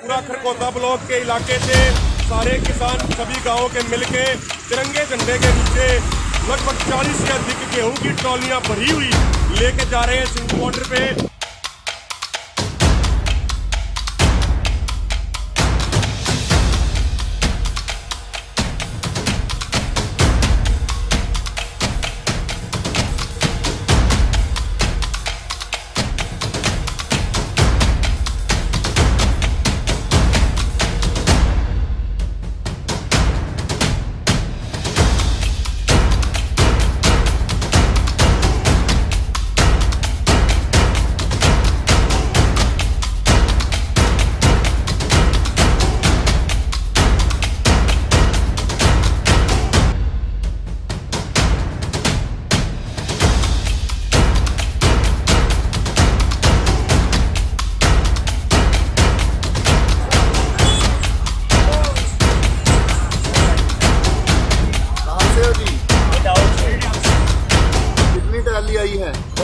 पूरा खरकोता ब्लॉक के इलाके से सारे किसान सभी गाँव के मिलके तिरंगे झंडे के नीचे लगभग 40 से अधिक गेहूँ की ट्रॉलियाँ भरी हुई लेके जा रहे हैं सिंह बॉर्डर पे।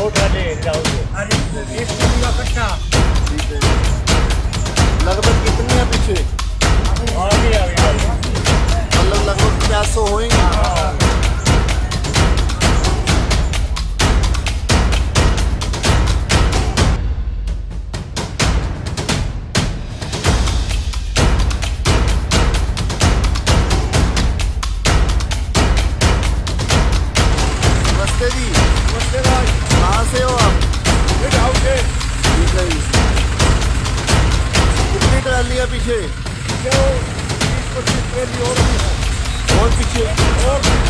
है है लगभग कितनी है पीछे मतलब लगभग पचास सौ नमस्ते जी। नमस्ते कहाँ से हो आप ठीक है कितनी है पीछे जो 20-25 और भी और पीछे और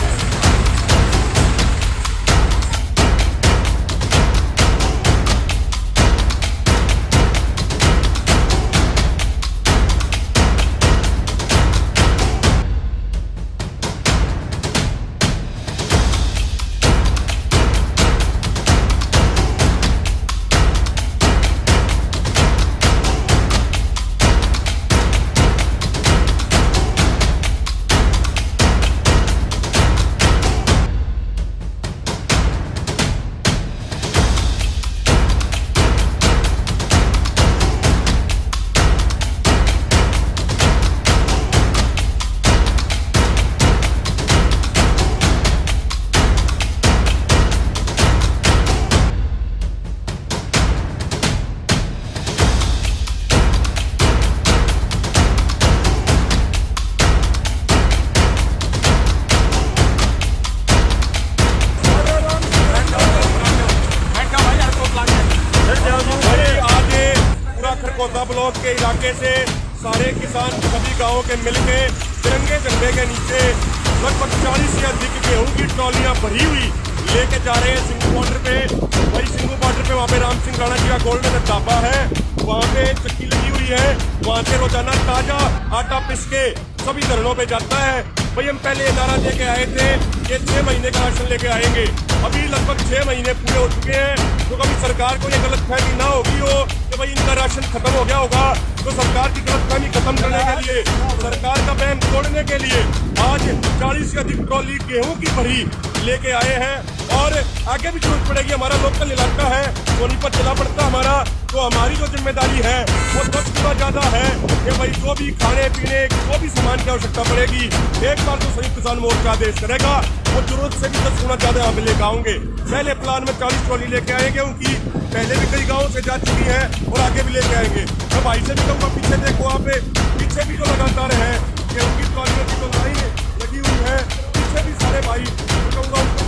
खरकोता ब्लॉक के इलाके से सारे किसान सभी गाँवों के मिलके तिरंगे झंडे के नीचे लगभग 40 से अधिक गेहूँ की ट्रॉलियाँ भरी हुई लेके जा रहे हैं सिंधु बॉर्डर पे। भाई सिंधु बॉर्डर पे वहाँ पे राम सिंह राणा जी का गोल्डन ढाबा है। वहाँ पे चक्की लगी हुई है। वहाँ से रोज़ाना ताज़ा आटा पिस के सभी धरणों पे जाता है। भाई, हम पहले नारा दे के आए थे ये छह महीने का राशन लेके आएँगे। अभी लगभग छह महीने पूरे हो चुके हैं। तो कभी सरकार को ये गलत फहमी ना होगी हो, कि भाई इनका राशन खत्म हो गया होगा तो सरकार की गलत फहमी खत्म करने के लिए, सरकार का बैन तोड़ने के लिए आज चालीस से अधिक ट्रॉली गेहूँ की भरी लेके आए हैं। और आगे भी ज़रूरत पड़ेगी, हमारा लोकल इलाका है सोनीपत जिला पड़ता हमारा तो हमारी जो ज़िम्मेदारी है, वो दस गुना ज़्यादा है कि भाई जो भी खाने पीने जो भी सामान की आवश्यकता पड़ेगी, एक बार तो संयुक्त किसान मोर्चा आदेश करेगा। वो ज़रूरत से भी दस गुना ज़्यादा यहाँ पे लेकर आऊँगे। पहले प्लान में चालीस ट्रॉली लेके आएँगे उनकी। पहले भी कई गाँव से जा चुकी है और आगे भी लेके आएँगे। तो भाई से भी कहूँगा, पीछे देखो वहाँ पे। पीछे भी जो लगातार है कि उनकी ट्रॉली की जो लगी हुई है। पीछे भी सारे भाई तो कहूँगा